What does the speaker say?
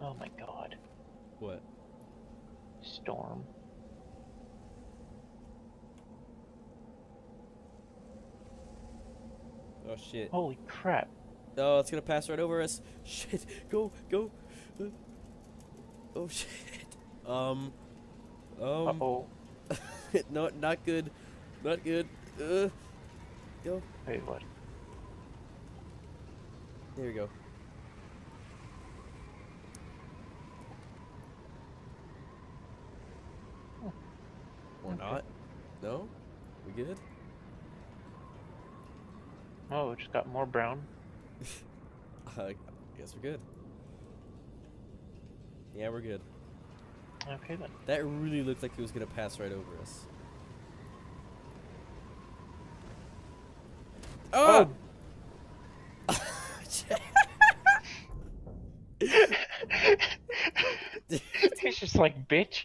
Oh my god. What? Storm. Oh shit. Holy crap. Oh, it's gonna pass right over us. Shit. Go, go. Uh, Oh shit. Um. Uh Um. oh. no, not good. Not good. Uh. Go. Wait, what? There we go. Not? No? We good? Oh, it just got more brown. Uh, I guess we're good. Yeah, we're good. Okay then. That really looked like it was gonna pass right over us. Oh! He's just like, bitch.